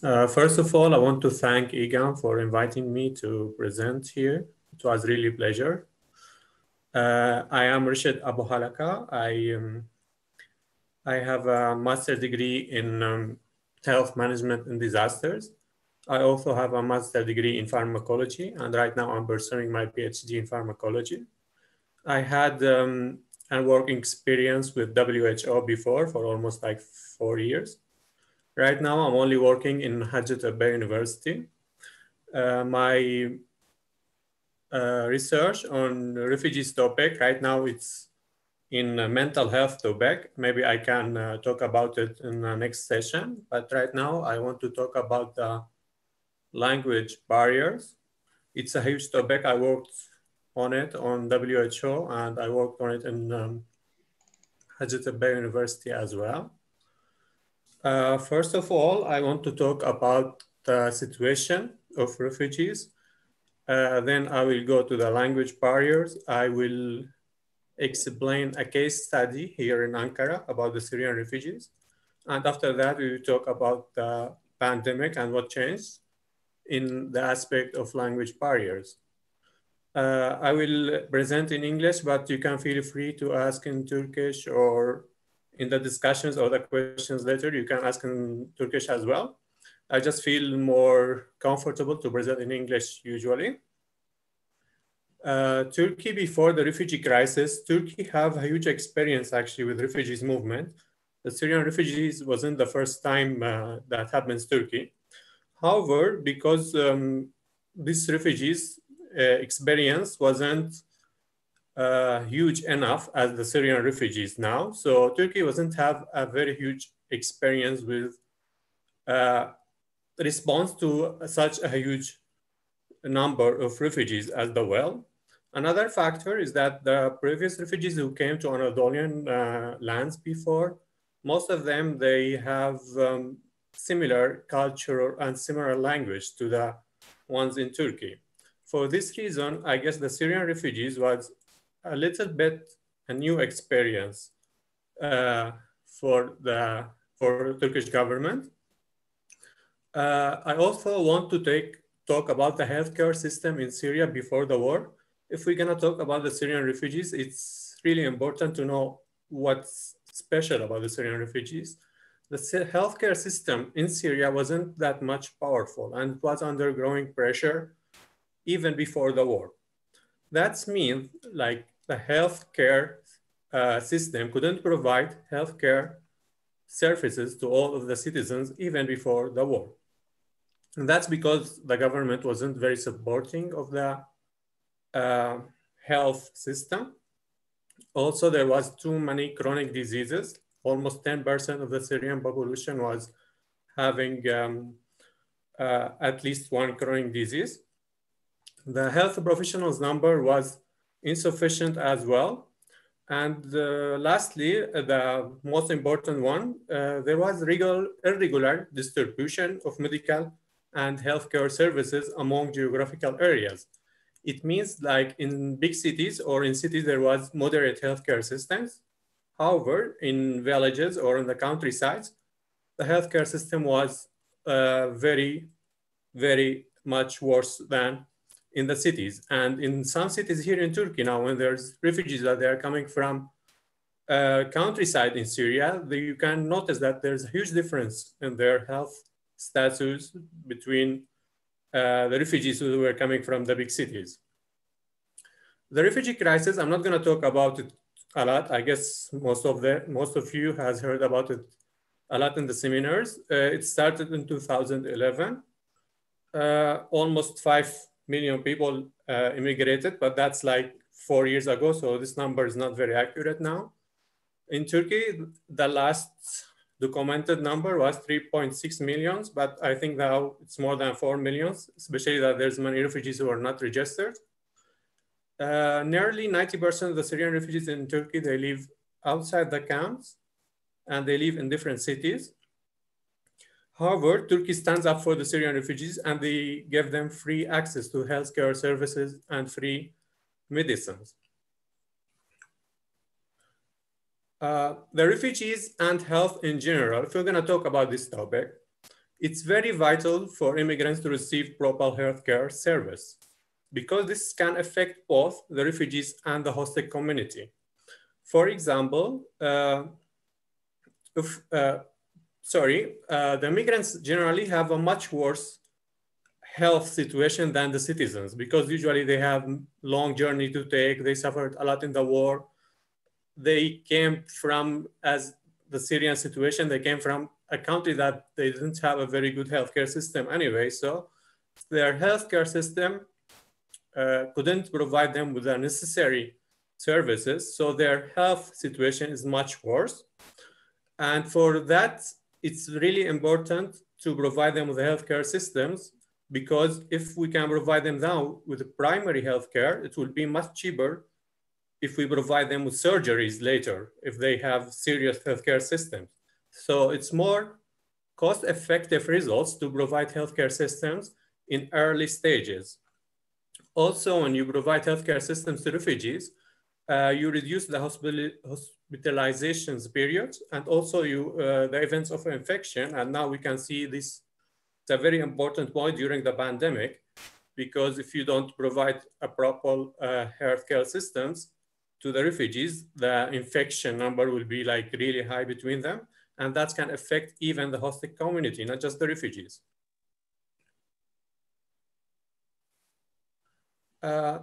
Uh, first of all, I want to thank IGAM for inviting me to present here. It was really a pleasure. Uh, I am Reshed Abohalaka. I, um, I have a master's degree in um, health management and disasters. I also have a master's degree in pharmacology, and right now I'm pursuing my PhD in pharmacology. I had um, a working experience with WHO before for almost like four years. Right now, I'm only working in Hacettepe University. Uh, my uh, research on refugees topic, right now it's in mental health topic. Maybe I can uh, talk about it in the next session, but right now I want to talk about the language barriers. It's a huge topic. I worked on it on WHO and I worked on it in um, Hacettepe University as well. Uh, first of all, I want to talk about the situation of refugees. Uh, then I will go to the language barriers. I will explain a case study here in Ankara about the Syrian refugees. And after that, we will talk about the pandemic and what changed in the aspect of language barriers. Uh, I will present in English, but you can feel free to ask in Turkish or in the discussions or the questions later, you can ask in Turkish as well. I just feel more comfortable to present in English usually. Uh, Turkey before the refugee crisis, Turkey have a huge experience actually with refugees movement. The Syrian refugees wasn't the first time uh, that happens Turkey. However, because um, these refugees uh, experience wasn't uh, huge enough as the Syrian refugees now. So Turkey doesn't have a very huge experience with uh, response to such a huge number of refugees as the well. Another factor is that the previous refugees who came to Anatolian uh, lands before, most of them, they have um, similar culture and similar language to the ones in Turkey. For this reason, I guess the Syrian refugees was a little bit a new experience uh, for the for Turkish government. Uh, I also want to take talk about the healthcare system in Syria before the war. If we're gonna talk about the Syrian refugees, it's really important to know what's special about the Syrian refugees the healthcare system in Syria wasn't that much powerful and was under growing pressure even before the war. That means like the healthcare uh, system couldn't provide healthcare services to all of the citizens even before the war. And that's because the government wasn't very supporting of the uh, health system. Also, there was too many chronic diseases almost 10% of the Syrian population was having um, uh, at least one chronic disease. The health professionals number was insufficient as well. And uh, lastly, the most important one, uh, there was regular, irregular distribution of medical and healthcare services among geographical areas. It means like in big cities or in cities, there was moderate healthcare systems However, in villages or in the countrysides, the healthcare system was uh, very, very much worse than in the cities. And in some cities here in Turkey now, when there's refugees that they are coming from uh, countryside in Syria, the, you can notice that there's a huge difference in their health status between uh, the refugees who were coming from the big cities. The refugee crisis, I'm not gonna talk about it a lot. I guess most of the most of you has heard about it a lot in the seminars. Uh, it started in 2011. Uh, almost five million people uh, immigrated, but that's like four years ago. So this number is not very accurate now. In Turkey, the last documented number was 3.6 millions, but I think now it's more than 4 millions, especially that there's many refugees who are not registered. Uh, nearly 90% of the Syrian refugees in Turkey, they live outside the camps and they live in different cities. However, Turkey stands up for the Syrian refugees and they give them free access to healthcare services and free medicines. Uh, the refugees and health in general, if we're gonna talk about this topic, it's very vital for immigrants to receive proper healthcare service because this can affect both the refugees and the hosted community. For example, uh, if, uh, sorry, uh, the migrants generally have a much worse health situation than the citizens because usually they have long journey to take. They suffered a lot in the war. They came from, as the Syrian situation, they came from a country that they didn't have a very good healthcare system anyway. So their healthcare system uh, couldn't provide them with the necessary services. So their health situation is much worse. And for that, it's really important to provide them with healthcare systems because if we can provide them now with the primary healthcare, it will be much cheaper if we provide them with surgeries later, if they have serious healthcare systems. So it's more cost-effective results to provide healthcare systems in early stages. Also, when you provide healthcare systems to refugees, uh, you reduce the hospital hospitalizations period and also you uh, the events of infection. And now we can see this, it's a very important point during the pandemic, because if you don't provide a proper uh, healthcare systems to the refugees, the infection number will be like really high between them. And that can affect even the host community, not just the refugees. Uh,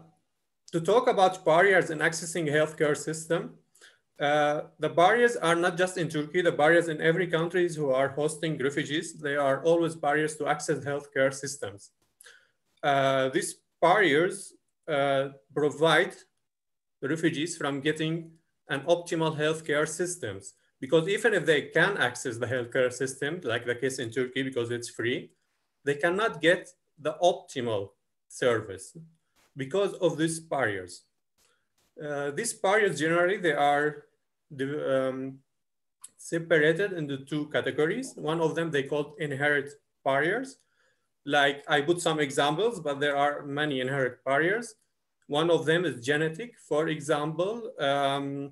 to talk about barriers in accessing healthcare system, uh, the barriers are not just in Turkey, the barriers in every countries who are hosting refugees, they are always barriers to access healthcare systems. Uh, these barriers uh, provide refugees from getting an optimal healthcare systems. Because even if they can access the healthcare system, like the case in Turkey, because it's free, they cannot get the optimal service because of these barriers. Uh, these barriers generally, they are um, separated into two categories. One of them they called inherent barriers. Like I put some examples, but there are many inherent barriers. One of them is genetic. For example, um,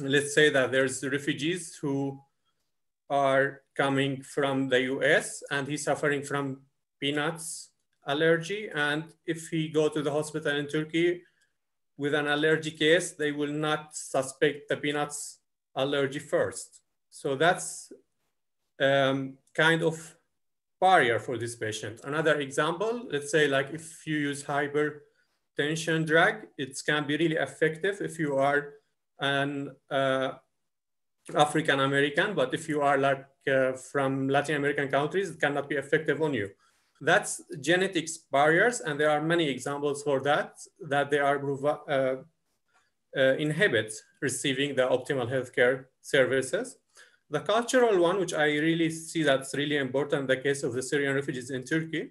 let's say that there's refugees who are coming from the US and he's suffering from peanuts allergy. And if he go to the hospital in Turkey with an allergy case, they will not suspect the peanuts allergy first. So that's um, kind of barrier for this patient. Another example, let's say like if you use hypertension drug, it can be really effective if you are an uh, African American, but if you are like uh, from Latin American countries, it cannot be effective on you. That's genetics barriers, and there are many examples for that, that they are uh, uh, inhibit receiving the optimal healthcare services. The cultural one, which I really see that's really important the case of the Syrian refugees in Turkey,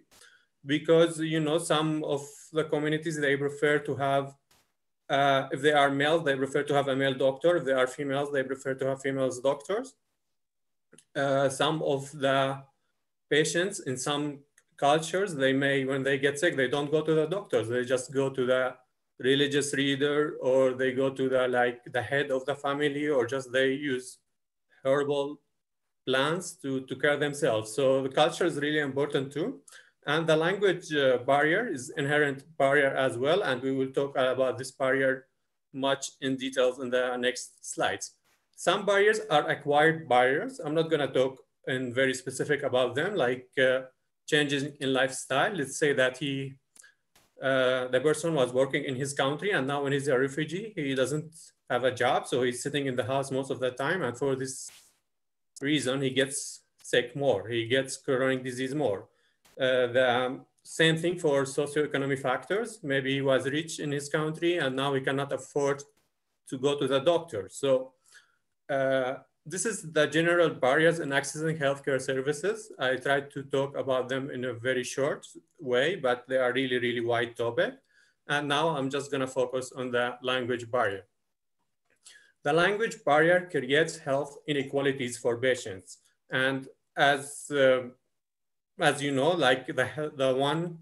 because you know some of the communities they prefer to have uh, if they are male, they prefer to have a male doctor. If they are females, they prefer to have females doctors. Uh, some of the patients in some cultures, they may, when they get sick, they don't go to the doctors. They just go to the religious reader or they go to the like the head of the family or just they use herbal plants to, to care themselves. So the culture is really important too. And the language uh, barrier is inherent barrier as well. And we will talk about this barrier much in details in the next slides. Some barriers are acquired barriers. I'm not gonna talk in very specific about them, like uh, changes in lifestyle. Let's say that he, uh, the person was working in his country and now when he's a refugee, he doesn't have a job. So he's sitting in the house most of the time. And for this reason, he gets sick more. He gets chronic disease more. Uh, the um, same thing for socioeconomic factors. Maybe he was rich in his country and now he cannot afford to go to the doctor. So uh, this is the general barriers in accessing healthcare services. I tried to talk about them in a very short way, but they are really, really wide topic. And now I'm just gonna focus on the language barrier. The language barrier creates health inequalities for patients. And as uh, as you know, like the, the one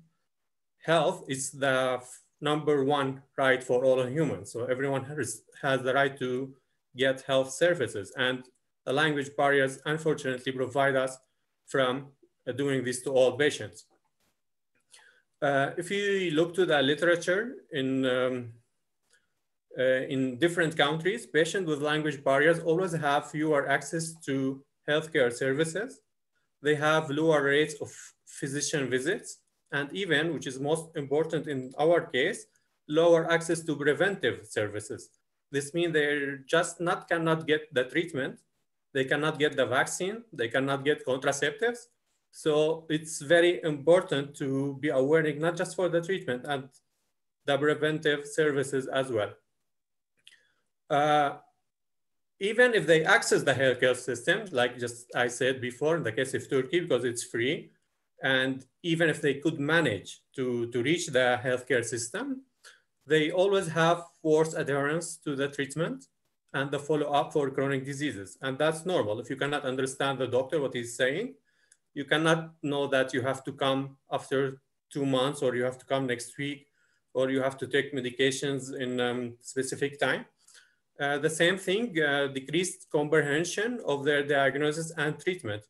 health is the number one right for all humans. So everyone has, has the right to get health services. And the language barriers, unfortunately, provide us from uh, doing this to all patients. Uh, if you look to the literature in, um, uh, in different countries, patients with language barriers always have fewer access to healthcare services. They have lower rates of physician visits, and even, which is most important in our case, lower access to preventive services. This means they just not cannot get the treatment, they cannot get the vaccine, they cannot get contraceptives. So it's very important to be aware, not just for the treatment and the preventive services as well. Uh, even if they access the healthcare system, like just I said before in the case of Turkey, because it's free, and even if they could manage to, to reach the healthcare system, they always have forced adherence to the treatment and the follow-up for chronic diseases. And that's normal. If you cannot understand the doctor, what he's saying, you cannot know that you have to come after two months or you have to come next week or you have to take medications in um, specific time. Uh, the same thing, uh, decreased comprehension of their diagnosis and treatment.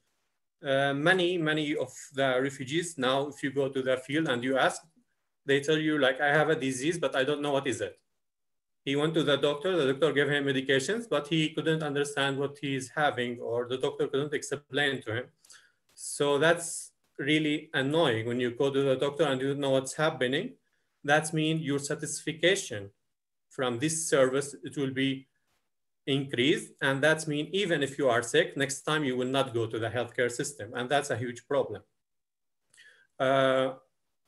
Uh, many, many of the refugees now, if you go to the field and you ask, they tell you like, I have a disease, but I don't know what is it. He went to the doctor, the doctor gave him medications, but he couldn't understand what he's having or the doctor couldn't explain to him. So that's really annoying when you go to the doctor and you don't know what's happening. That means your satisfaction from this service, it will be increased. And that means even if you are sick, next time you will not go to the healthcare system. And that's a huge problem. Uh,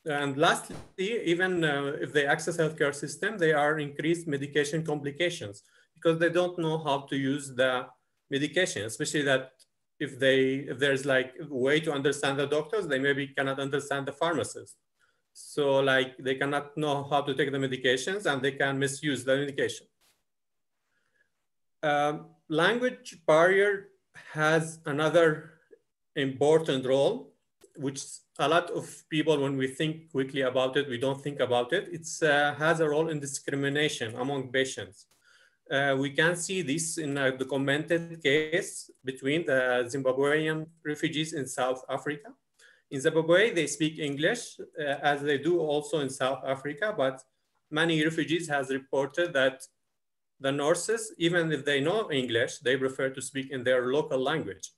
and lastly, even uh, if they access healthcare system, they are increased medication complications because they don't know how to use the medication, especially that if they if there's like a way to understand the doctors, they maybe cannot understand the pharmacist. So like they cannot know how to take the medications and they can misuse the medication. Um, language barrier has another important role, which a lot of people, when we think quickly about it, we don't think about it. It uh, has a role in discrimination among patients. Uh, we can see this in a documented case between the Zimbabwean refugees in South Africa. In Zimbabwe, they speak English, uh, as they do also in South Africa, but many refugees has reported that the nurses, even if they know English, they prefer to speak in their local language,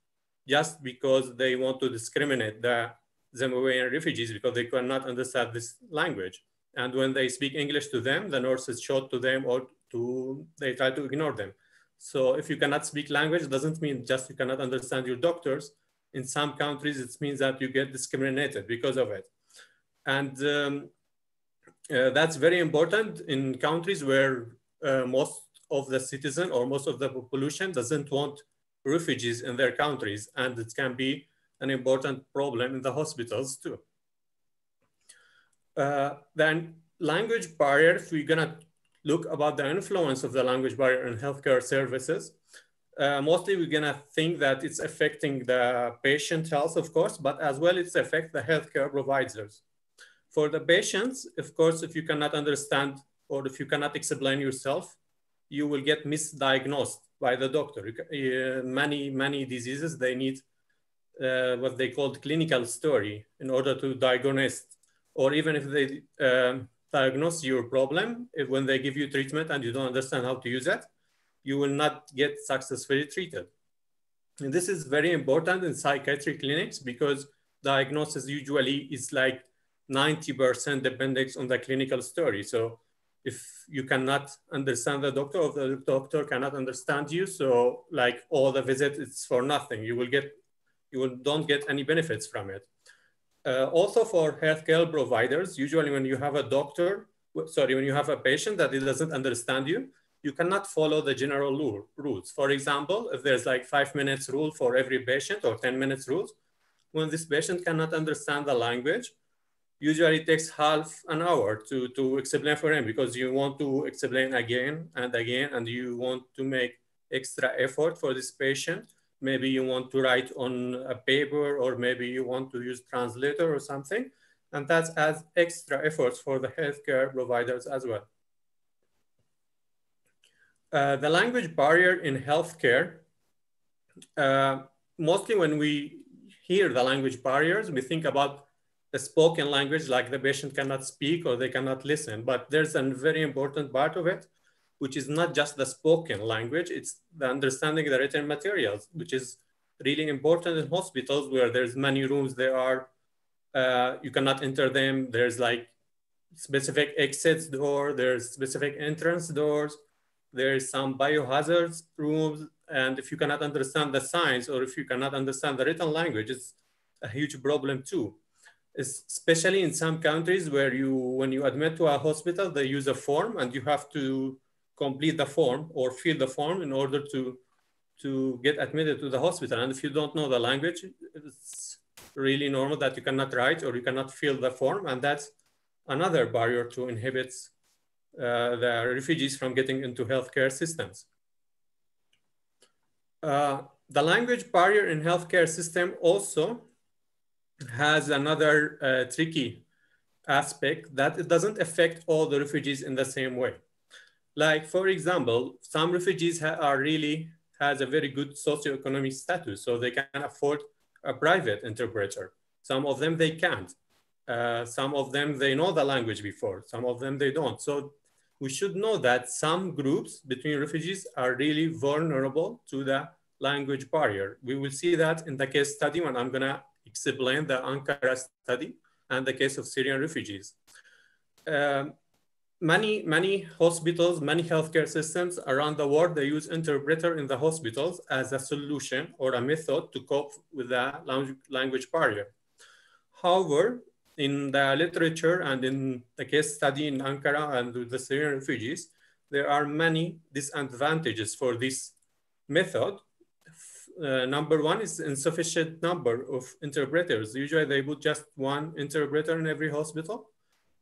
just because they want to discriminate the Zimbabwean refugees because they cannot understand this language. And when they speak English to them, the nurses shout to them or to, they try to ignore them. So if you cannot speak language, doesn't mean just you cannot understand your doctors. In some countries, it means that you get discriminated because of it. And um, uh, that's very important in countries where uh, most of the citizen or most of the population doesn't want refugees in their countries. And it can be an important problem in the hospitals too. Uh, then language barrier, if we're gonna look about the influence of the language barrier in healthcare services, uh, mostly we're gonna think that it's affecting the patient health, of course, but as well it's affect the healthcare providers. For the patients, of course, if you cannot understand or if you cannot explain yourself, you will get misdiagnosed by the doctor. Uh, many, many diseases, they need uh, what they called clinical story in order to diagnose, or even if they um, diagnose your problem, if when they give you treatment and you don't understand how to use it, you will not get successfully treated. And this is very important in psychiatric clinics because diagnosis usually is like 90% depending on the clinical story. So if you cannot understand the doctor or the doctor cannot understand you, so like all the visit, it's for nothing. You will get you will, don't get any benefits from it. Uh, also for healthcare providers, usually when you have a doctor, sorry, when you have a patient that doesn't understand you, you cannot follow the general rule, rules. For example, if there's like five minutes rule for every patient or 10 minutes rules, when this patient cannot understand the language, usually it takes half an hour to, to explain for him because you want to explain again and again, and you want to make extra effort for this patient maybe you want to write on a paper or maybe you want to use translator or something. And that adds extra efforts for the healthcare providers as well. Uh, the language barrier in healthcare, uh, mostly when we hear the language barriers. We think about the spoken language, like the patient cannot speak or they cannot listen. But there's a very important part of it, which is not just the spoken language, it's the understanding the written materials, which is really important in hospitals where there's many rooms, there are, uh, you cannot enter them. There's like specific exits door, there's specific entrance doors, there's some biohazards rooms. And if you cannot understand the signs or if you cannot understand the written language, it's a huge problem too especially in some countries where you, when you admit to a hospital, they use a form and you have to complete the form or fill the form in order to, to get admitted to the hospital. And if you don't know the language, it's really normal that you cannot write or you cannot fill the form. And that's another barrier to inhibit uh, the refugees from getting into healthcare systems. Uh, the language barrier in healthcare system also has another uh, tricky aspect that it doesn't affect all the refugees in the same way. Like, for example, some refugees are really has a very good socioeconomic status, so they can afford a private interpreter. Some of them they can't. Uh, some of them they know the language before. Some of them they don't. So we should know that some groups between refugees are really vulnerable to the language barrier. We will see that in the case study when I'm gonna explain the Ankara study and the case of Syrian refugees. Um, many, many hospitals, many healthcare systems around the world, they use interpreter in the hospitals as a solution or a method to cope with the language barrier. However, in the literature and in the case study in Ankara and the Syrian refugees, there are many disadvantages for this method uh, number one is insufficient number of interpreters. Usually they put just one interpreter in every hospital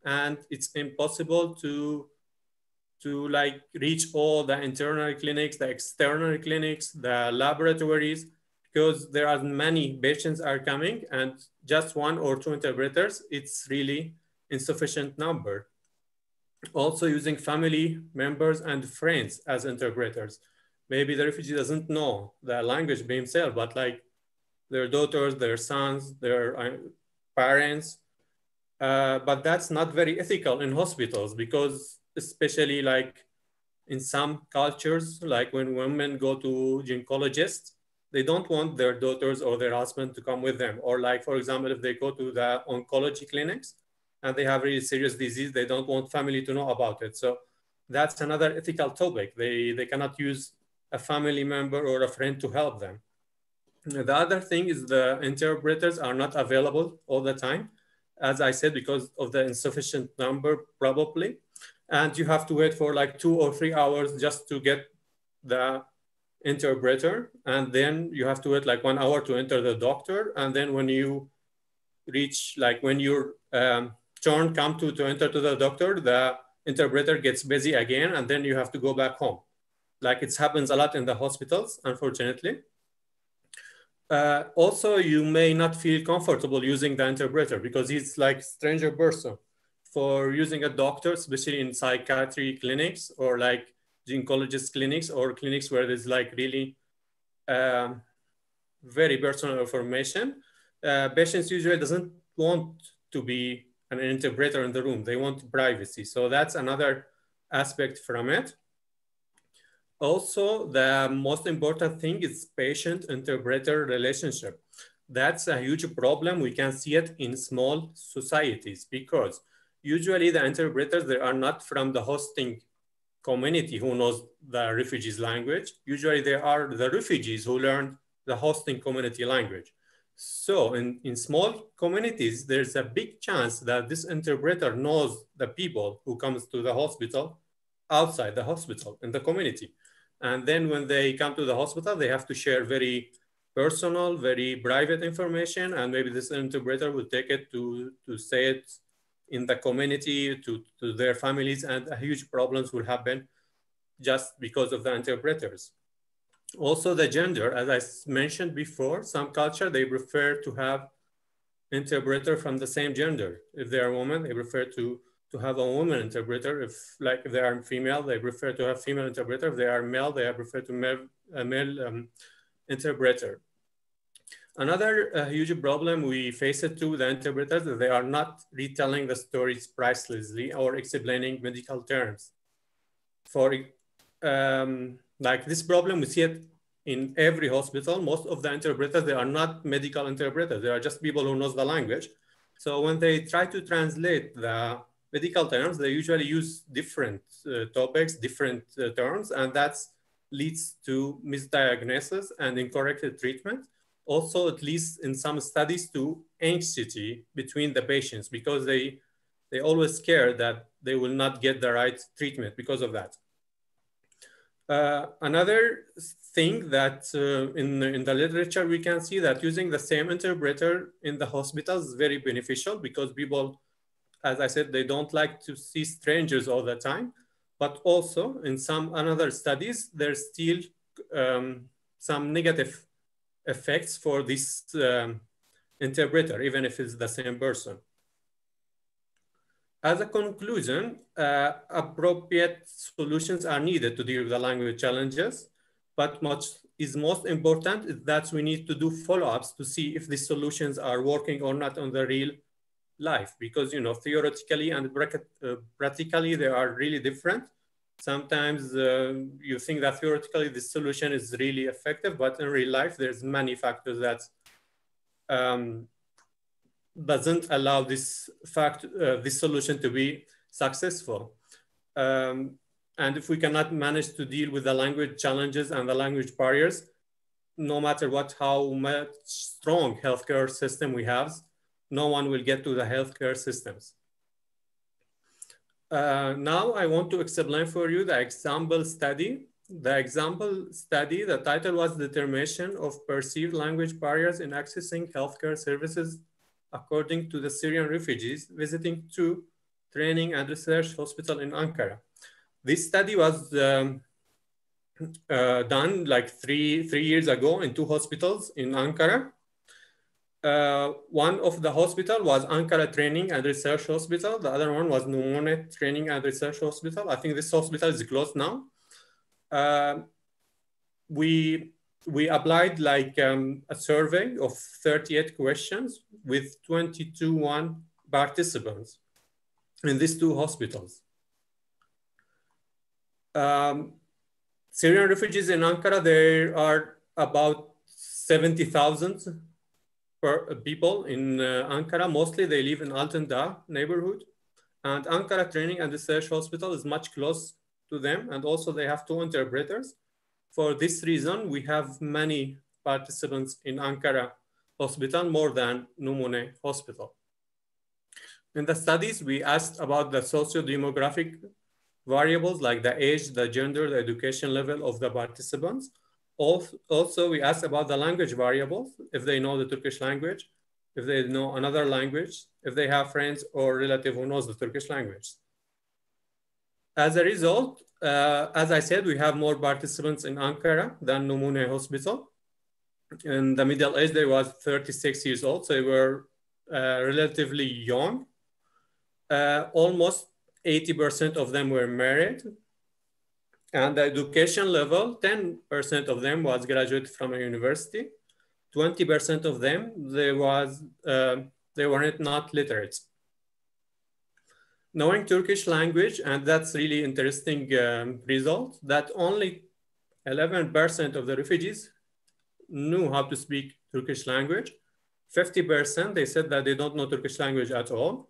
and it's impossible to to like reach all the internal clinics, the external clinics, the laboratories, because there are many patients are coming and just one or two interpreters, it's really insufficient number. Also using family members and friends as interpreters maybe the refugee doesn't know the language by himself, but like their daughters, their sons, their uh, parents. Uh, but that's not very ethical in hospitals because especially like in some cultures, like when women go to gynecologists, they don't want their daughters or their husband to come with them. Or like, for example, if they go to the oncology clinics and they have really serious disease, they don't want family to know about it. So that's another ethical topic. They, they cannot use a family member or a friend to help them. The other thing is the interpreters are not available all the time, as I said, because of the insufficient number probably. And you have to wait for like two or three hours just to get the interpreter. And then you have to wait like one hour to enter the doctor. And then when you reach, like when your um, turn come to, to enter to the doctor, the interpreter gets busy again, and then you have to go back home like it happens a lot in the hospitals, unfortunately. Uh, also, you may not feel comfortable using the interpreter because he's like stranger person. For using a doctor, especially in psychiatry clinics or like gynecologist clinics or clinics where there's like really um, very personal information, uh, patients usually doesn't want to be an interpreter in the room. They want privacy. So that's another aspect from it. Also, the most important thing is patient-interpreter relationship. That's a huge problem. We can see it in small societies because usually the interpreters, they are not from the hosting community who knows the refugees language. Usually they are the refugees who learn the hosting community language. So in, in small communities, there's a big chance that this interpreter knows the people who comes to the hospital outside the hospital in the community. And then when they come to the hospital, they have to share very personal, very private information. And maybe this interpreter will take it to, to say it in the community to, to their families and huge problems will happen just because of the interpreters. Also the gender, as I mentioned before, some culture, they prefer to have interpreter from the same gender. If they are women, they prefer to to have a woman interpreter. If like if they are female, they prefer to have female interpreter. If they are male, they prefer to male, a male um, interpreter. Another uh, huge problem we face it to the interpreters, they are not retelling the stories pricelessly or explaining medical terms. For um, like this problem, we see it in every hospital. Most of the interpreters, they are not medical interpreters. They are just people who knows the language. So when they try to translate the medical terms, they usually use different uh, topics, different uh, terms, and that leads to misdiagnosis and incorrect treatment also at least in some studies to anxiety between the patients because they they always care that they will not get the right treatment because of that. Uh, another thing that uh, in, in the literature, we can see that using the same interpreter in the hospitals is very beneficial because people, as I said, they don't like to see strangers all the time. But also in some another studies, there's still um, some negative effects for this um, interpreter, even if it's the same person. As a conclusion, uh, appropriate solutions are needed to deal with the language challenges, but much is most important is that we need to do follow-ups to see if these solutions are working or not on the real life, because you know theoretically and uh, practically they are really different. Sometimes uh, you think that theoretically this solution is really effective, but in real life, there's many factors that um, doesn't allow this fact, uh, this solution to be successful. Um, and if we cannot manage to deal with the language challenges and the language barriers, no matter what, how much strong healthcare system we have, no one will get to the healthcare systems. Uh, now I want to explain for you the example study. The example study, the title was Determination of Perceived Language Barriers in Accessing Healthcare Services according to the Syrian refugees visiting two training and research hospital in Ankara. This study was um, uh, done like three, three years ago in two hospitals in Ankara uh, one of the hospital was Ankara Training and Research Hospital. The other one was Numune Training and Research Hospital. I think this hospital is closed now. Uh, we we applied like um, a survey of 38 questions with 22 one participants in these two hospitals. Um, Syrian refugees in Ankara, there are about 70,000 per, uh, people in uh, Ankara. Mostly they live in Altındağ neighborhood. And Ankara Training and Research Hospital is much close to them. And also they have two interpreters. For this reason, we have many participants in Ankara Hospital more than Numune Hospital. In the studies, we asked about the socio-demographic variables like the age, the gender, the education level of the participants, also, we asked about the language variables, if they know the Turkish language, if they know another language, if they have friends or relative who knows the Turkish language. As a result, uh, as I said, we have more participants in Ankara than Numune Hospital. In the middle age, they was 36 years old, so they were uh, relatively young. Uh, almost 80% of them were married, and the education level, 10% of them was graduated from a university. 20% of them, they, was, uh, they weren't not literate. Knowing Turkish language, and that's really interesting um, result, that only 11% of the refugees knew how to speak Turkish language. 50%, they said that they don't know Turkish language at all.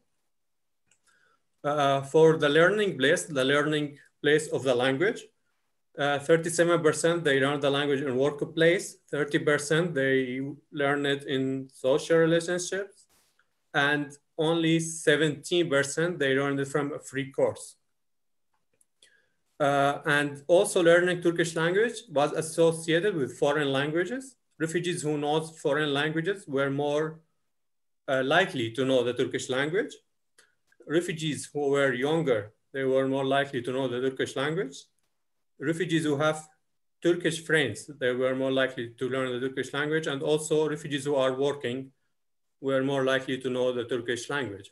Uh, for the learning place, the learning place of the language. 37% uh, they learn the language in workplace, 30% they learn it in social relationships, and only 17% they learn it from a free course. Uh, and also learning Turkish language was associated with foreign languages. Refugees who know foreign languages were more uh, likely to know the Turkish language. Refugees who were younger they were more likely to know the Turkish language. Refugees who have Turkish friends, they were more likely to learn the Turkish language. And also refugees who are working were more likely to know the Turkish language.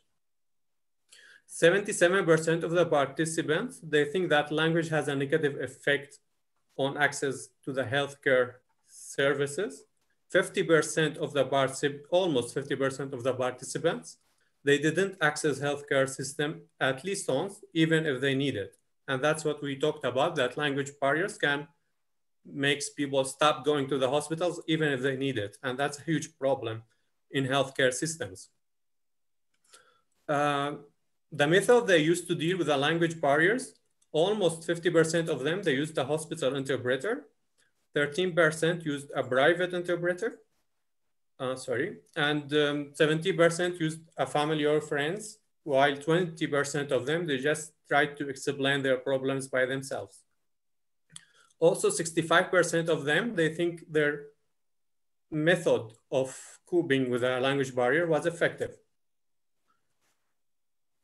77% of the participants, they think that language has a negative effect on access to the healthcare services. 50% of the almost 50% of the participants, they didn't access healthcare system at least once, even if they need it. And that's what we talked about, that language barriers can makes people stop going to the hospitals even if they need it. And that's a huge problem in healthcare systems. Uh, the method they used to deal with the language barriers, almost 50% of them, they used a hospital interpreter. 13% used a private interpreter. Uh, sorry. And 70% um, used a family or friends, while 20% of them, they just tried to explain their problems by themselves. Also, 65% of them, they think their method of coping with a language barrier was effective.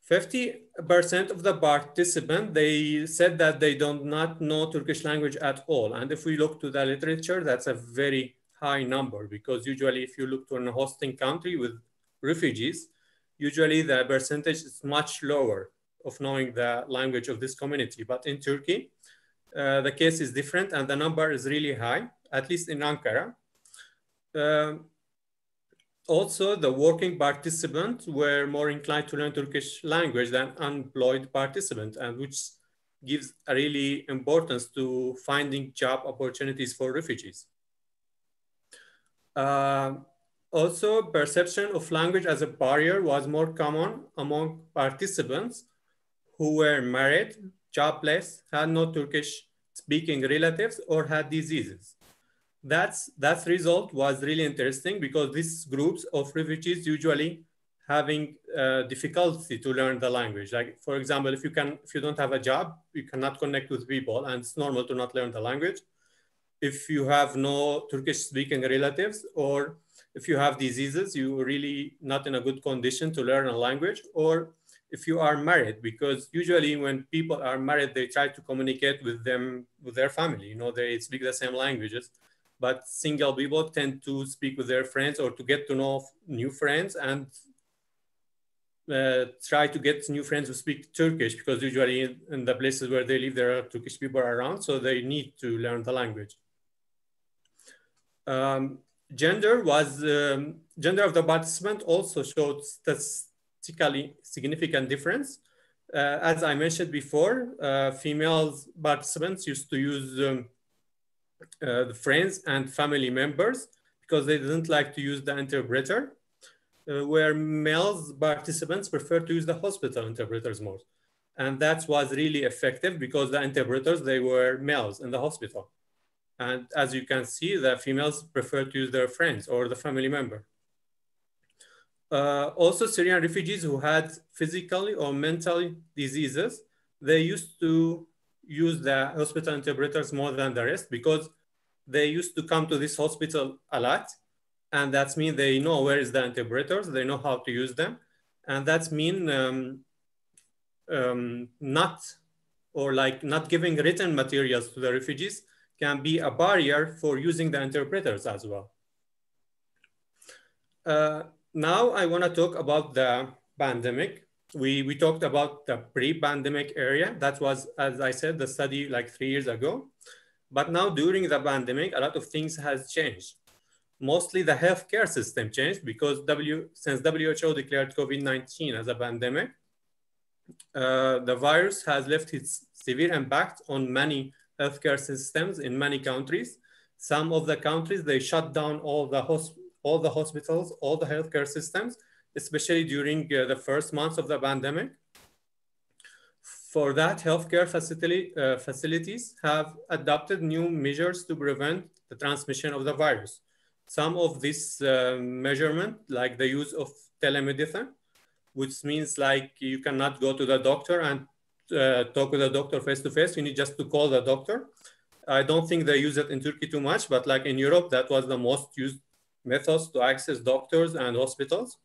50% of the participants, they said that they do not know Turkish language at all. And if we look to the literature, that's a very high number because usually if you look to a hosting country with refugees, usually the percentage is much lower of knowing the language of this community. But in Turkey, uh, the case is different and the number is really high, at least in Ankara. Uh, also, the working participants were more inclined to learn Turkish language than unemployed participants, and which gives a really importance to finding job opportunities for refugees. Uh, also, perception of language as a barrier was more common among participants who were married, jobless, had no Turkish speaking relatives, or had diseases that's that's result was really interesting because these groups of refugees usually having uh, difficulty to learn the language. Like for example, if you can if you don't have a job, you cannot connect with people, and it's normal to not learn the language. If you have no Turkish speaking relatives, or if you have diseases, you really not in a good condition to learn a language, or if you are married, because usually when people are married, they try to communicate with them with their family. You know, they speak the same languages but single people tend to speak with their friends or to get to know new friends and uh, try to get new friends who speak Turkish because usually in the places where they live, there are Turkish people around, so they need to learn the language. Um, gender was, um, gender of the participant also showed statistically significant difference. Uh, as I mentioned before, uh, female participants used to use um, uh, the friends and family members because they didn't like to use the interpreter, uh, where males participants prefer to use the hospital interpreters more. And that was really effective because the interpreters, they were males in the hospital. And as you can see, the females prefer to use their friends or the family member. Uh, also, Syrian refugees who had physically or mentally diseases, they used to use the hospital interpreters more than the rest because they used to come to this hospital a lot. And that's mean they know where is the interpreters, they know how to use them. And that's mean um, um, not, or like not giving written materials to the refugees can be a barrier for using the interpreters as well. Uh, now I wanna talk about the pandemic we, we talked about the pre-pandemic area. That was, as I said, the study like three years ago. But now during the pandemic, a lot of things has changed. Mostly the healthcare system changed because W, since WHO declared COVID-19 as a pandemic, uh, the virus has left its severe impact on many healthcare systems in many countries. Some of the countries, they shut down all the, all the hospitals, all the healthcare systems, especially during uh, the first months of the pandemic. For that, healthcare facility, uh, facilities have adopted new measures to prevent the transmission of the virus. Some of this uh, measurement, like the use of telemedicine, which means like you cannot go to the doctor and uh, talk with a doctor face to face. You need just to call the doctor. I don't think they use it in Turkey too much, but like in Europe, that was the most used methods to access doctors and hospitals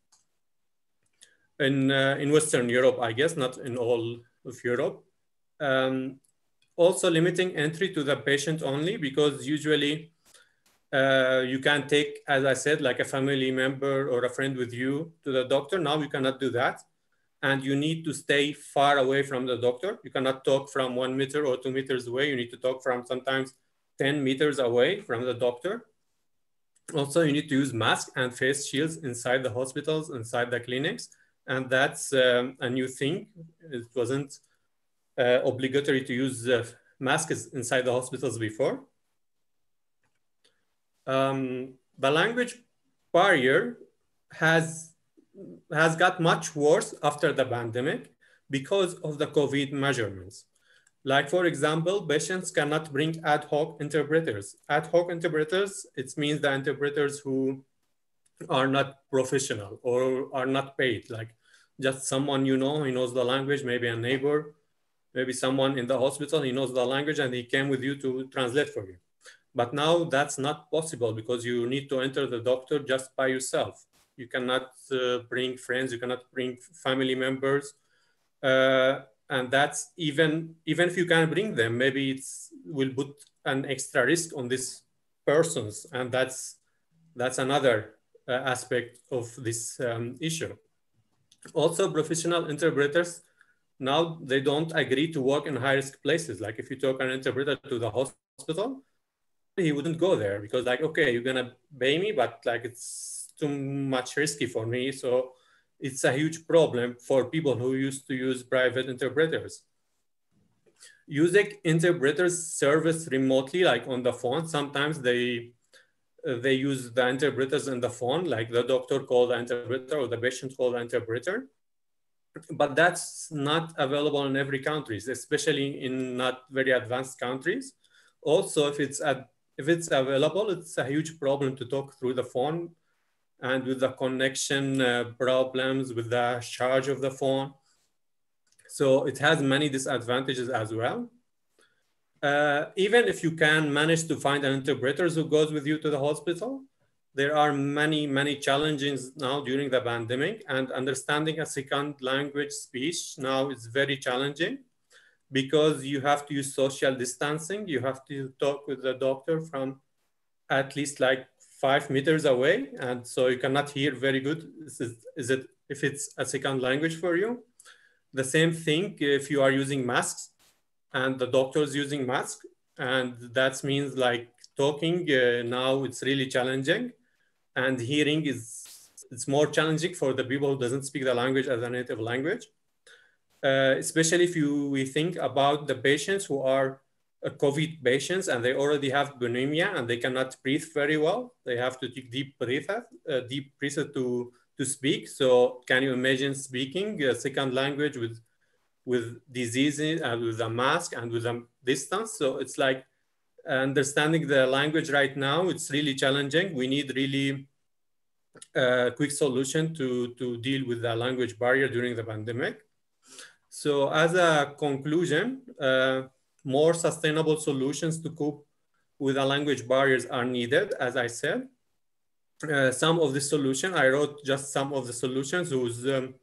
in, uh, in Western Europe, I guess, not in all of Europe. Um, also limiting entry to the patient only because usually uh, you can take, as I said, like a family member or a friend with you to the doctor. Now you cannot do that. And you need to stay far away from the doctor. You cannot talk from one meter or two meters away. You need to talk from sometimes 10 meters away from the doctor. Also, you need to use masks and face shields inside the hospitals, inside the clinics. And that's um, a new thing. It wasn't uh, obligatory to use uh, masks inside the hospitals before. Um, the language barrier has, has got much worse after the pandemic because of the COVID measurements. Like for example, patients cannot bring ad hoc interpreters. Ad hoc interpreters, it means the interpreters who are not professional or are not paid, like just someone you know, he knows the language, maybe a neighbor, maybe someone in the hospital, he knows the language and he came with you to translate for you. But now that's not possible because you need to enter the doctor just by yourself. You cannot uh, bring friends, you cannot bring family members. Uh, and that's even even if you can bring them maybe it's will put an extra risk on these persons and that's that's another uh, aspect of this um, issue also professional interpreters now they don't agree to work in high risk places like if you talk an interpreter to the hospital he wouldn't go there because like okay you're gonna pay me but like it's too much risky for me so it's a huge problem for people who used to use private interpreters. Using interpreters service remotely, like on the phone, sometimes they they use the interpreters in the phone, like the doctor called the interpreter or the patient called the interpreter. But that's not available in every country, especially in not very advanced countries. Also, if it's if it's available, it's a huge problem to talk through the phone and with the connection uh, problems with the charge of the phone. So it has many disadvantages as well. Uh, even if you can manage to find an interpreter who goes with you to the hospital, there are many, many challenges now during the pandemic and understanding a second language speech now is very challenging because you have to use social distancing. You have to talk with the doctor from at least like five meters away, and so you cannot hear very good. Is it, is it if it's a second language for you? The same thing if you are using masks, and the doctor is using masks, and that means like talking uh, now it's really challenging, and hearing is it's more challenging for the people who doesn't speak the language as a native language. Uh, especially if you we think about the patients who are COVID patients and they already have pneumonia and they cannot breathe very well. They have to take deep breath, uh, deep breath to, to speak. So can you imagine speaking a second language with, with diseases and with a mask and with a distance? So it's like understanding the language right now, it's really challenging. We need really a uh, quick solution to, to deal with the language barrier during the pandemic. So as a conclusion, uh, more sustainable solutions to cope with the language barriers are needed, as I said. Uh, some of the solution, I wrote just some of the solutions whose um,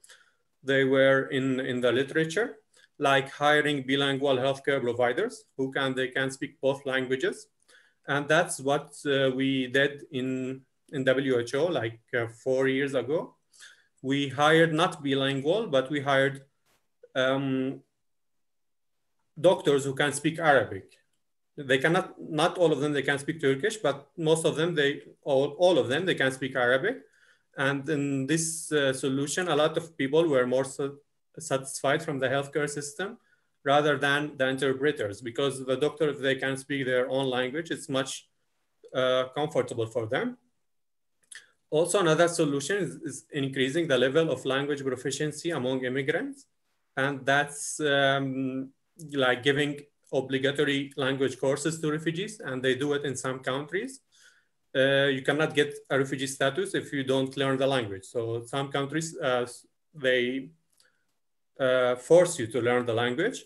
they were in, in the literature, like hiring bilingual healthcare providers who can, they can speak both languages. And that's what uh, we did in, in WHO like uh, four years ago. We hired not bilingual, but we hired um, doctors who can speak Arabic. They cannot, not all of them, they can speak Turkish, but most of them, they, all, all of them, they can speak Arabic. And in this uh, solution, a lot of people were more satisfied from the healthcare system rather than the interpreters because the doctor, if they can speak their own language, it's much uh, comfortable for them. Also, another solution is, is, increasing the level of language proficiency among immigrants. And that's um, like giving obligatory language courses to refugees, and they do it in some countries. Uh, you cannot get a refugee status if you don't learn the language. So some countries, uh, they uh, force you to learn the language.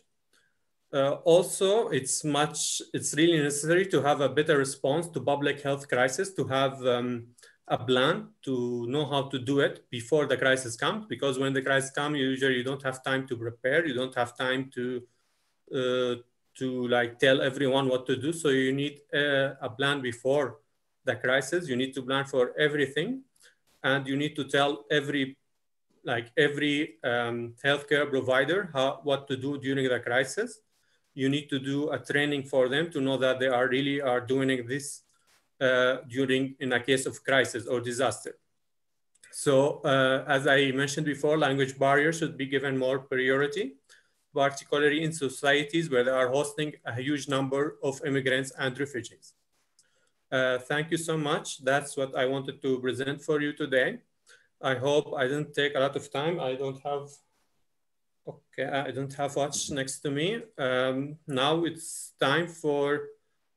Uh, also, it's much, it's really necessary to have a better response to public health crisis, to have um, a plan to know how to do it before the crisis comes, because when the crisis comes, usually you don't have time to prepare, you don't have time to to like tell everyone what to do. So you need a, a plan before the crisis. You need to plan for everything, and you need to tell every like every um, healthcare provider how, what to do during the crisis. You need to do a training for them to know that they are really are doing this uh, during in a case of crisis or disaster. So uh, as I mentioned before, language barriers should be given more priority, particularly in societies where they are hosting a huge number of immigrants and refugees. Uh, thank you so much. That's what I wanted to present for you today. I hope I didn't take a lot of time. I don't have, okay, I don't have much next to me. Um, now it's time for,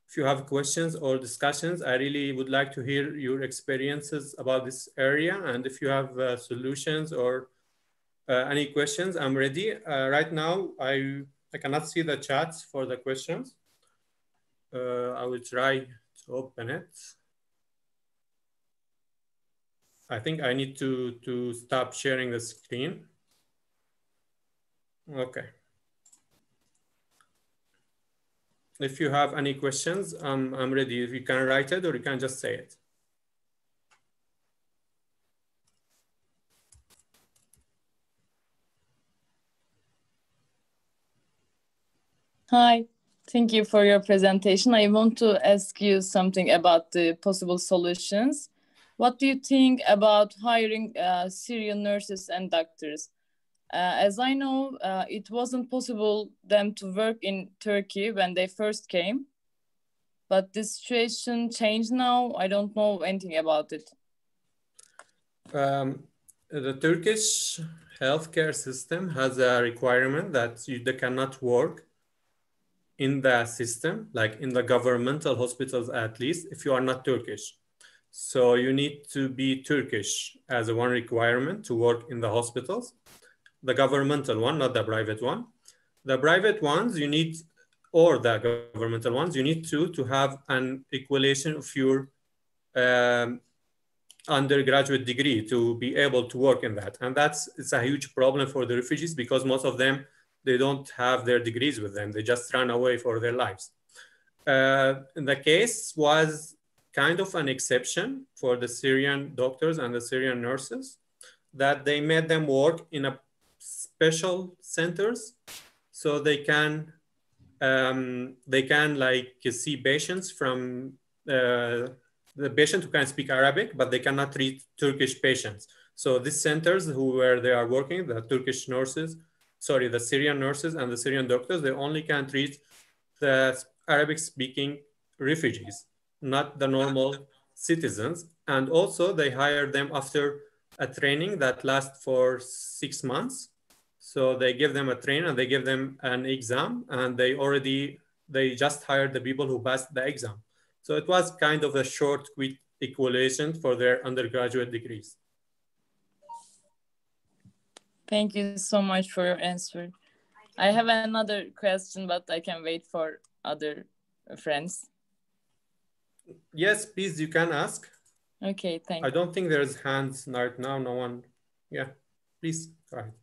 if you have questions or discussions, I really would like to hear your experiences about this area. And if you have uh, solutions or any questions, I'm ready. Uh, right now, I, I cannot see the chats for the questions. Uh, I will try to open it. I think I need to, to stop sharing the screen. Okay. If you have any questions, um, I'm ready. You can write it or you can just say it. Hi, thank you for your presentation. I want to ask you something about the possible solutions what do you think about hiring uh, Syrian nurses and doctors? Uh, as I know, uh, it wasn't possible them to work in Turkey when they first came, but the situation changed now. I don't know anything about it. Um, the Turkish healthcare system has a requirement that you, they cannot work in the system, like in the governmental hospitals at least, if you are not Turkish. So you need to be Turkish as a one requirement to work in the hospitals, the governmental one, not the private one. The private ones you need, or the governmental ones, you need to, to have an equation of your um, undergraduate degree to be able to work in that. And that's, it's a huge problem for the refugees because most of them, they don't have their degrees with them. They just run away for their lives. Uh, the case was kind of an exception for the Syrian doctors and the Syrian nurses that they made them work in a special centers so they can um, they can like see patients from uh, the patient who can speak Arabic, but they cannot treat Turkish patients. So these centers who where they are working, the Turkish nurses, sorry, the Syrian nurses and the Syrian doctors, they only can treat the Arabic speaking refugees not the normal citizens. And also they hire them after a training that lasts for six months. So they give them a training and they give them an exam and they already, they just hired the people who passed the exam. So it was kind of a short, quick equation for their undergraduate degrees. Thank you so much for your answer. I have another question, but I can wait for other friends. Yes, please, you can ask. Okay, thank you. I don't think there's hands right now. No one. Yeah, please go ahead.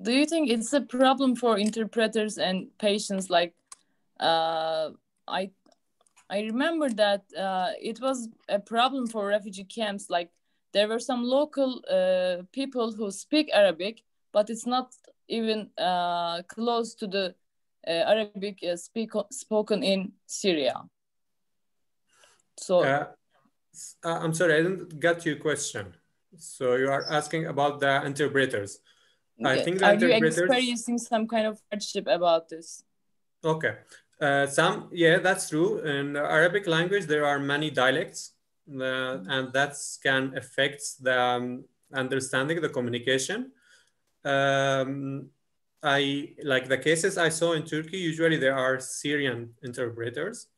Do you think it's a problem for interpreters and patients? Like, uh, I, I remember that uh, it was a problem for refugee camps. Like, there were some local uh, people who speak Arabic, but it's not even uh, close to the uh, Arabic uh, speak spoken in Syria. So uh, uh, I'm sorry, I didn't get your question. So you are asking about the interpreters. I think the are interpreters... you experiencing some kind of hardship about this? Okay. Uh, some, yeah, that's true. In Arabic language, there are many dialects, uh, and that can affect the um, understanding, the communication. Um, I like the cases I saw in Turkey. Usually, there are Syrian interpreters,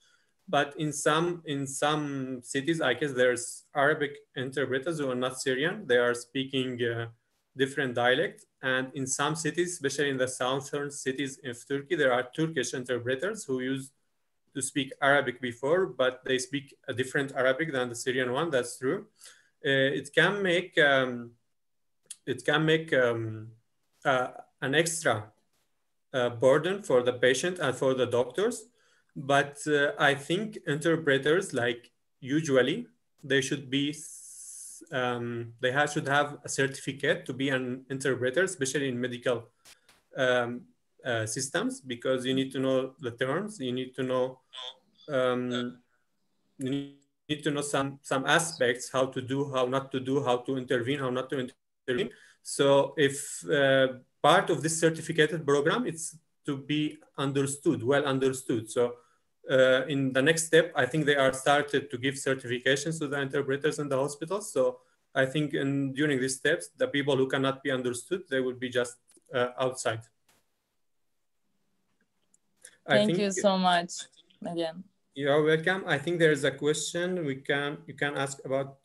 but in some in some cities, I guess there's Arabic interpreters who are not Syrian. They are speaking uh, different dialect. And in some cities, especially in the southern cities of Turkey, there are Turkish interpreters who used to speak Arabic before, but they speak a different Arabic than the Syrian one. That's true. Uh, it can make um, it can make um, uh, an extra uh, burden for the patient and for the doctors but uh, I think interpreters, like usually, they should be um, they have, should have a certificate to be an interpreter, especially in medical um, uh, systems, because you need to know the terms, you need to know um, you need to know some some aspects, how to do, how not to do, how to intervene, how not to intervene. So if uh, part of this certificated program, it's to be understood, well understood. So uh, in the next step, I think they are started to give certifications to the interpreters in the hospitals. So I think in, during these steps, the people who cannot be understood, they will be just uh, outside. Thank think, you so much again. You're welcome. I think there is a question we can you can ask about.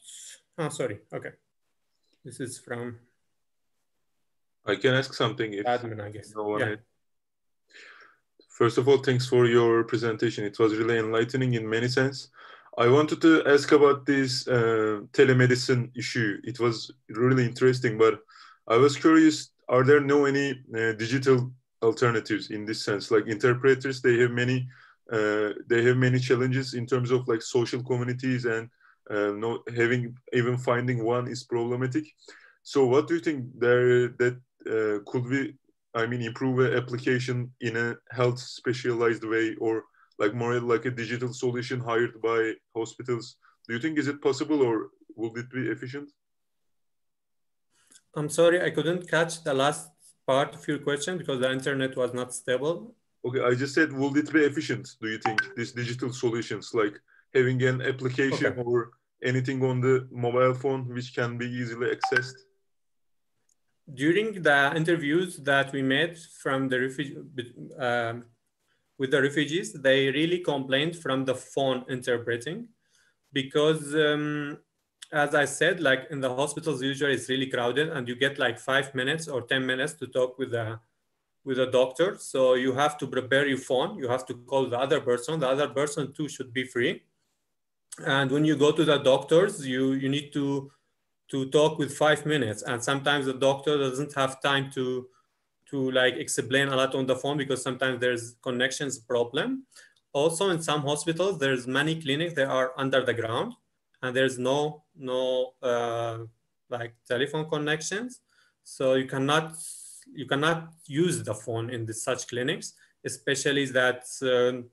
Oh, sorry. Okay, this is from. I can ask something if admin, I guess. No yeah. First of all, thanks for your presentation. It was really enlightening in many sense. I wanted to ask about this uh, telemedicine issue. It was really interesting, but I was curious, are there no any uh, digital alternatives in this sense? Like interpreters, they have many, uh, they have many challenges in terms of like social communities and uh, not having, even finding one is problematic. So what do you think there that uh, could we I mean, improve application in a health specialized way or like more like a digital solution hired by hospitals? Do you think is it possible or would it be efficient? I'm sorry, I couldn't catch the last part of your question because the internet was not stable. Okay, I just said, will it be efficient? Do you think these digital solutions like having an application okay. or anything on the mobile phone which can be easily accessed? during the interviews that we made from the refugee, um, with the refugees, they really complained from the phone interpreting because um, as I said, like in the hospitals, usually it's really crowded and you get like five minutes or 10 minutes to talk with a, with a doctor. So you have to prepare your phone. You have to call the other person. The other person too should be free. And when you go to the doctors, you, you need to to talk with five minutes. And sometimes the doctor doesn't have time to to like explain a lot on the phone because sometimes there's connections problem. Also in some hospitals there's many clinics that are under the ground and there's no no uh, like telephone connections. So you cannot you cannot use the phone in the, such clinics especially that uh,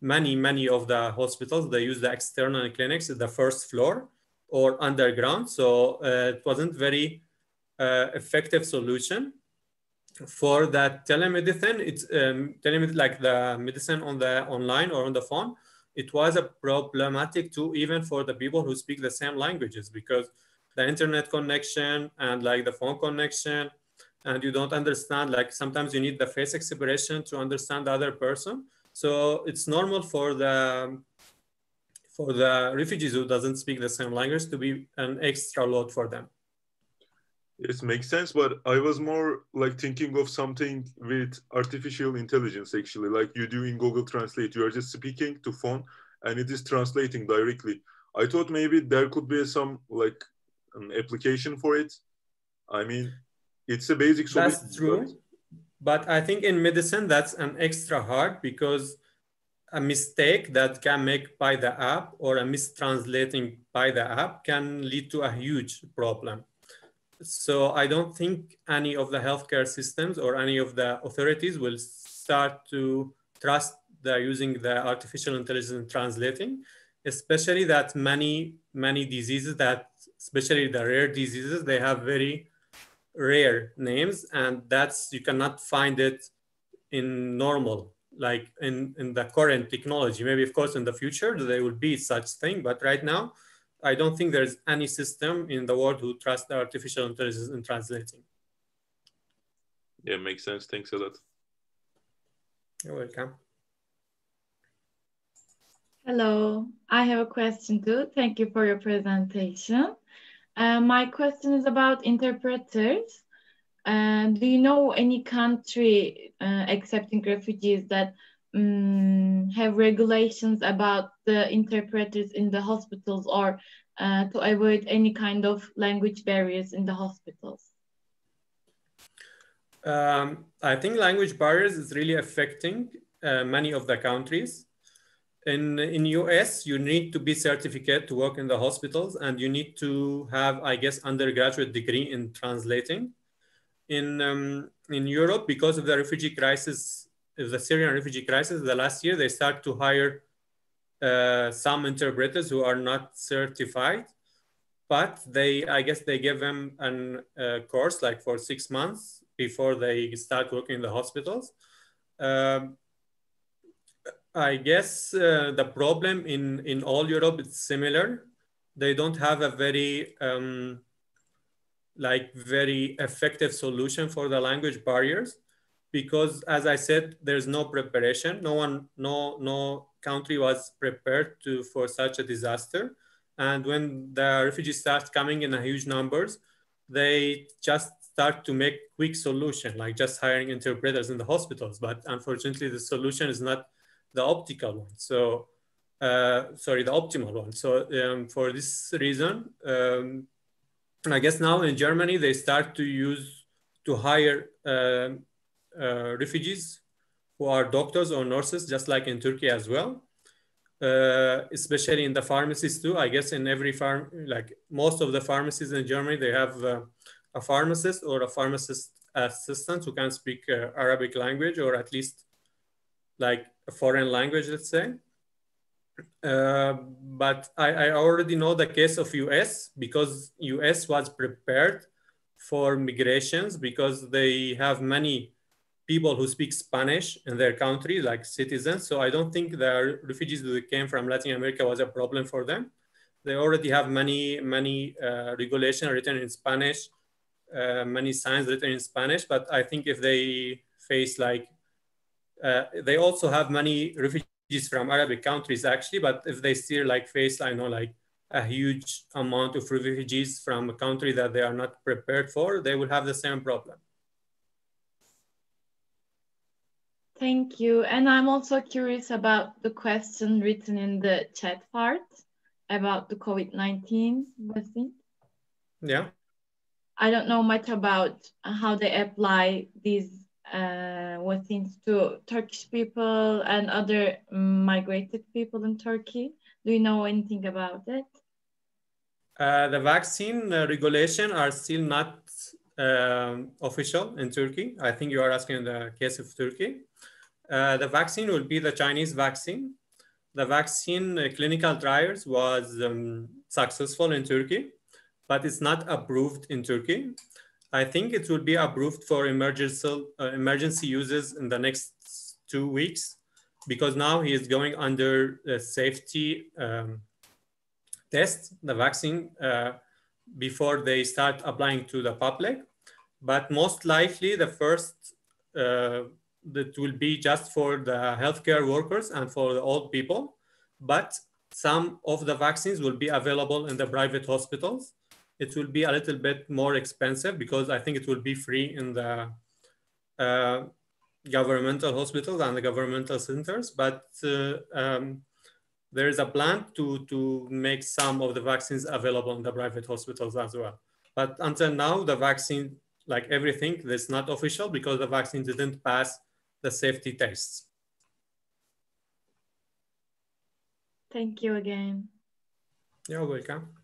many many of the hospitals they use the external clinics the first floor or underground. So uh, it wasn't very uh, effective solution for that telemedicine. It's um, telemedicine like the medicine on the online or on the phone. It was a problematic too, even for the people who speak the same languages because the internet connection and like the phone connection and you don't understand like sometimes you need the face expression to understand the other person so it's normal for the for the refugees who doesn't speak the same language to be an extra load for them. It makes sense, but I was more like thinking of something with artificial intelligence actually, like you do in Google Translate. You are just speaking to phone and it is translating directly. I thought maybe there could be some like an application for it. I mean, it's a basic solution. That's true. But... I think in medicine, that's an extra hard because a mistake that can make by the app or a mistranslating by the app can lead to a huge problem. So I don't think any of the healthcare systems or any of the authorities will start to trust the using the artificial intelligence translating, especially that many, many diseases that, especially the rare diseases, they have very rare names and that's, you cannot find it in normal like in, in the current technology. Maybe of course in the future there will be such thing, but right now, I don't think there's any system in the world who trusts the artificial intelligence in translating. Yeah, makes sense. Thanks a lot. You're welcome. Hello, I have a question too. Thank you for your presentation. Uh, my question is about interpreters. And do you know any country uh, accepting refugees that um, have regulations about the interpreters in the hospitals or uh, to avoid any kind of language barriers in the hospitals? Um, I think language barriers is really affecting uh, many of the countries. In in US, you need to be certificate to work in the hospitals, and you need to have, I guess, undergraduate degree in translating in um, in Europe because of the refugee crisis, the Syrian refugee crisis. The last year they start to hire uh, some interpreters who are not certified, but they, I guess they give them a uh, course like for six months before they start working in the hospitals. Um, I guess uh, the problem in, in all Europe is similar. They don't have a very um, like very effective solution for the language barriers because as I said, there's no preparation. No one, no, no country was prepared to for such a disaster. And when the refugees start coming in huge numbers, they just start to make quick solution, like just hiring interpreters in the hospitals. But unfortunately, the solution is not the optical one. So, uh, sorry, the optimal one. So um, for this reason, um, I guess now in Germany, they start to use, to hire uh, uh, refugees who are doctors or nurses, just like in Turkey as well. Uh, especially in the pharmacies too. I guess in every farm, like most of the pharmacies in Germany, they have uh, a pharmacist or a pharmacist assistant who can speak uh, Arabic language or at least like a foreign language, let's say. Uh, but I, I, already know the case of US because US was prepared for migrations because they have many people who speak Spanish in their country, like citizens. So I don't think the refugees who came from Latin America was a problem for them. They already have many, many uh, regulations written in Spanish, uh, many signs written in Spanish. But I think if they face like, uh, they also have many refugees from Arabic countries actually, but if they still like face, I know like a huge amount of refugees from a country that they are not prepared for, they will have the same problem. Thank you. And I'm also curious about the question written in the chat part about the COVID-19 vaccine. Yeah. I don't know much about how they apply these uh, vaccines to Turkish people and other migrated people in Turkey. Do you know anything about it? Uh, the vaccine regulation are still not um, official in Turkey. I think you are asking the case of Turkey. Uh, the vaccine will be the Chinese vaccine. The vaccine uh, clinical trials was um, successful in Turkey, but it's not approved in Turkey. I think it will be approved for emergency, uh, emergency uses in the next two weeks because now he is going under a safety um, test, the vaccine, uh, before they start applying to the public. But most likely the first uh, that will be just for the healthcare workers and for the old people, but some of the vaccines will be available in the private hospitals. It will be a little bit more expensive because I think it will be free in the uh, governmental hospitals and the governmental centers, but uh, um, there is a plan to, to make some of the vaccines available in the private hospitals as well. But until now, the vaccine, like everything, is not official because the vaccine didn't pass the safety tests. Thank you again. You're welcome.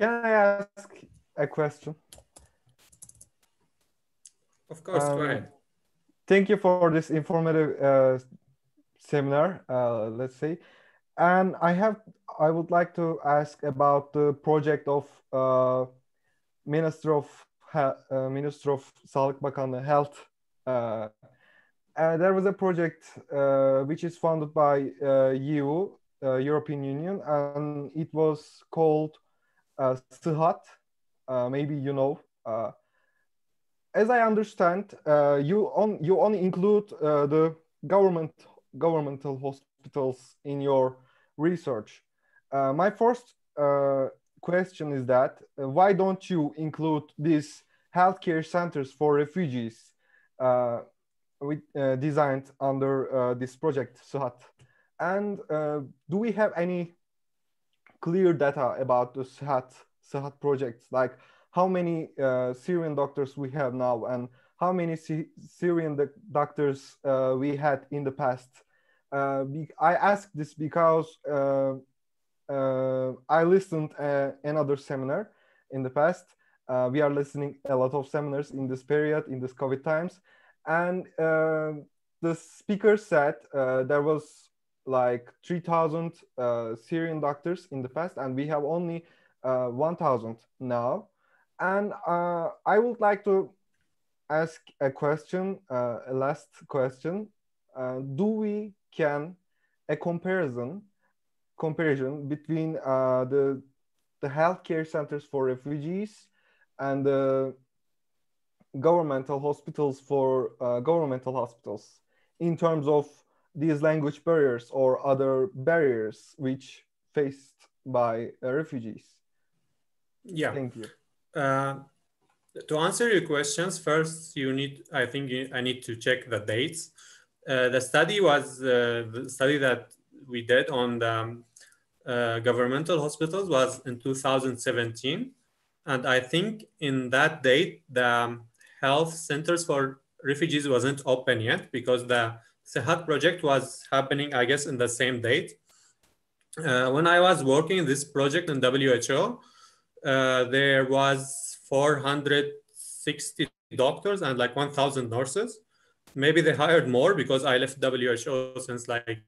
Can I ask a question? Of course, um, go ahead. Thank you for this informative uh, seminar, uh, let's say. And I have, I would like to ask about the project of uh, Minister of uh, Minister of Sağlık Bakanlığı Health. Uh, there was a project uh, which is funded by EU, European Union, and it was called uh, Sıhhat. maybe you know. as I understand, you on you only include the government governmental hospitals in your research. my first question is that uh, why don't you include these healthcare centers for refugees uh, with, uh, designed under uh, this project Sıhhat? And uh, do we have any clear data about the Sıhhat, Sıhhat projects? Like how many uh, Syrian doctors we have now and how many C Syrian doctors we had in the past? I ask this because uh, I listened uh, another seminar in the past. Uh, we are listening a lot of seminars in this period, in this COVID times. And uh, the speaker said, uh, there was like 3,000 uh, Syrian doctors in the past, and we have only uh, 1,000 now. And uh, I would like to ask a question, uh, a last question. Uh, do we can a comparison comparison between uh, the the healthcare centers for refugees and the governmental hospitals for governmental hospitals in terms of these language barriers or other barriers which faced by uh, refugees? Yeah. Thank you. Uh, to answer your questions, first you need, I think I need to check the dates. Uh, the study was uh, the study that we did on the um, uh, governmental hospitals was in 2017. And I think in that date, the um, health centers for refugees wasn't open yet because the Sehat project was happening, I guess, in the same date. Uh, when I was working this project in WHO, uh, there was 460 doctors and like 1,000 nurses. Maybe they hired more because I left WHO since like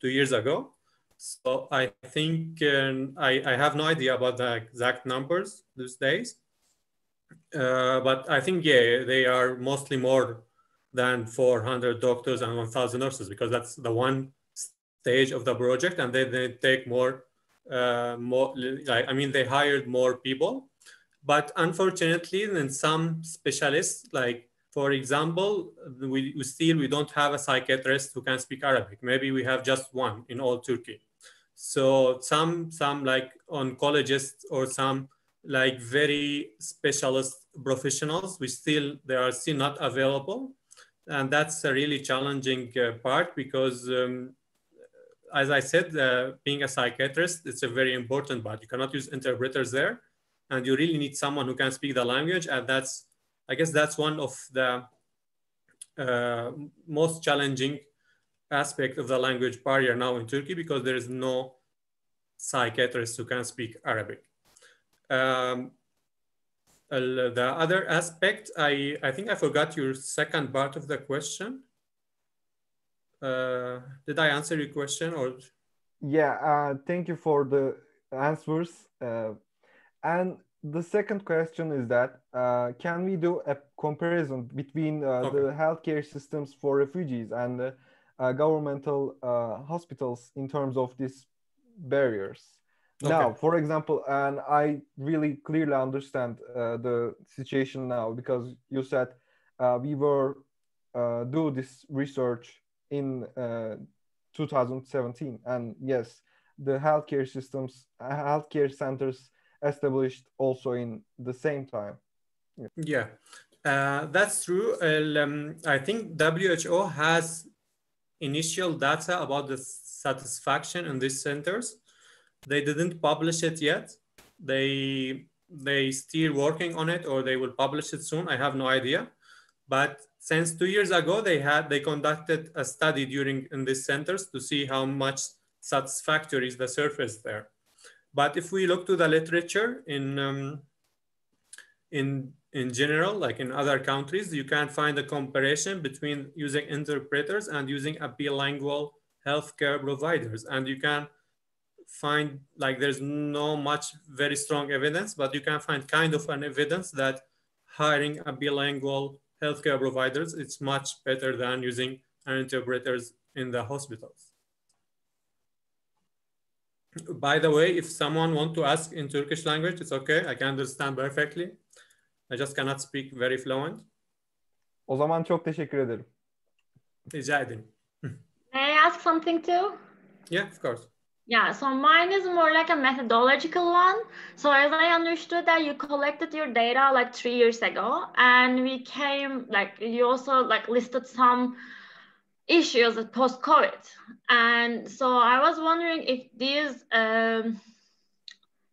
two years ago. So I think um, I, I have no idea about the exact numbers these days. Uh, but I think, yeah, they are mostly more than 400 doctors and 1,000 nurses because that's the one stage of the project. And then they take more, uh, more like, I mean, they hired more people. But unfortunately, in some specialists, like for example, we, we, still we don't have a psychiatrist who can speak Arabic. Maybe we have just one in all Turkey. So some some like oncologists or some like very specialist professionals, we still they are still not available, and that's a really challenging uh, part because. Um, as I said, uh, being a psychiatrist, it's a very important part. You cannot use interpreters there, and you really need someone who can speak the language. And that's, I guess, that's one of the uh, most challenging aspect of the language barrier now in Turkey because there is no psychiatrist who can speak Arabic. Um, the other aspect, I, I think I forgot your second part of the question. Uh, did I answer your question or? Yeah, uh, thank you for the answers. Uh, and the second question is that uh, can we do a comparison between uh, okay. the healthcare systems for refugees and uh, governmental uh, hospitals in terms of these barriers. Okay. Now, for example, and I really clearly understand uh, the situation now because you said uh, we were uh, do this research in 2017, and yes, the healthcare systems, healthcare centers established also in the same time. Yeah, yeah. Uh, that's true. Um, I think WHO has initial data about the satisfaction in these centers. They didn't publish it yet. They they still working on it or they will publish it soon. I have no idea. But since two years ago, they had they conducted a study during in these centers to see how much satisfactory is the surface there. But if we look to the literature in um, in in general, like in other countries, you can find a comparison between using interpreters and using a bilingual healthcare providers. And you can find like there's no much very strong evidence, but you can find kind of an evidence that hiring a bilingual healthcare providers, it's much better than using an interpreters in the hospitals. By the way, if someone want to ask in Turkish language, it's okay. I can understand perfectly. I just cannot speak very fluent. O zaman çok teşekkür ederim. Rica ederim. May I ask something too? Yeah, of course. Yeah, so mine is more like a methodological one. So as I understood that you collected your data like three years ago, and we came like you also like listed some issues post COVID, and so I was wondering if this um,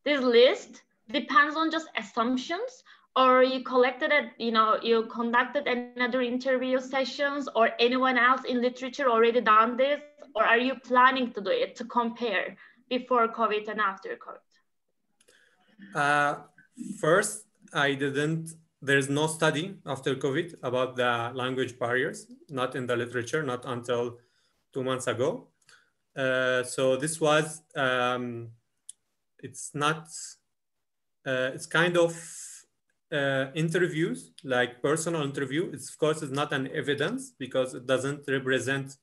this list depends on just assumptions or you collected it, you know, you conducted another interview sessions or anyone else in literature already done this, or are you planning to do it to compare before COVID and after COVID? Uh, first, I didn't there's no study after COVID about the language barriers, not in the literature, not until two months ago. Uh, so this was, um, it's not, uh, it's kind of uh, interviews, like personal interview. It's of course, it's not an evidence because it doesn't represent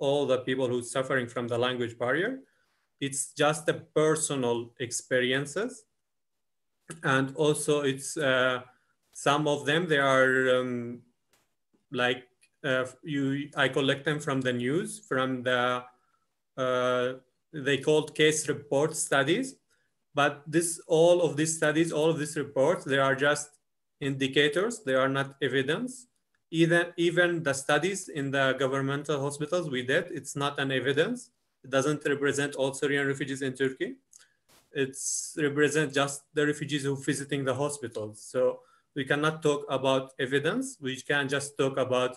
all the people who are suffering from the language barrier. It's just the personal experiences. And also it's, uh, some of them, they are um, like, uh, you, I collect them from the news, from the, uh, they called case report studies. But this, all of these studies, all of these reports, they are just indicators. They are not evidence. Even, even the studies in the governmental hospitals we did, it's not an evidence. It doesn't represent all Syrian refugees in Turkey. It's represent just the refugees who visiting the hospitals. So we cannot talk about evidence. We can just talk about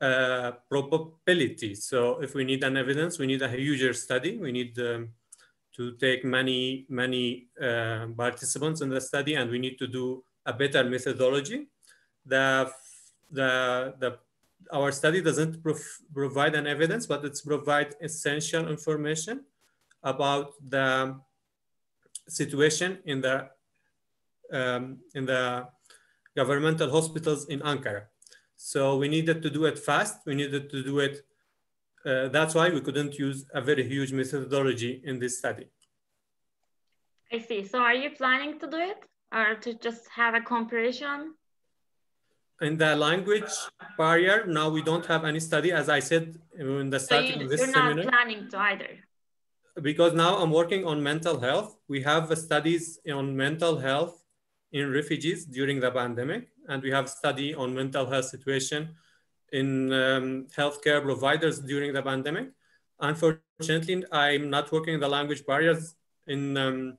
uh, probability. So if we need an evidence, we need a huger study. We need um, to take many, many uh, participants in the study and we need to do a better methodology. The, the, the, our study doesn't provide an evidence, but it's provide essential information about the situation in the, um, in the governmental hospitals in Ankara. So we needed to do it fast. We needed to do it uh, that's why we couldn't use a very huge methodology in this study. I see. So are you planning to do it or to just have a comparison? In the language barrier, now we don't have any study, as I said in the starting so you, of this you're seminar. not planning to either? Because now I'm working on mental health. We have studies on mental health in refugees during the pandemic, and we have study on mental health situation in um, healthcare providers during the pandemic. Unfortunately, I'm not working in the language barriers in um,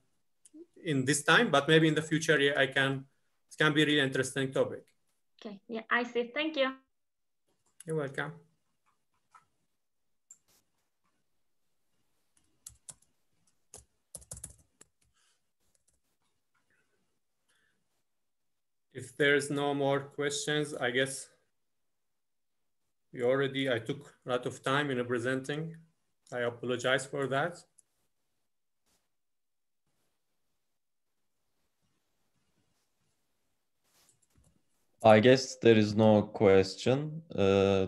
in this time, but maybe in the future, yeah, I can. It can be a really interesting topic. Okay. Yeah, I see. Thank you. You're welcome. If there's no more questions, I guess we already, I took a lot of time in presenting. I apologize for that. I guess there is no question. Uh,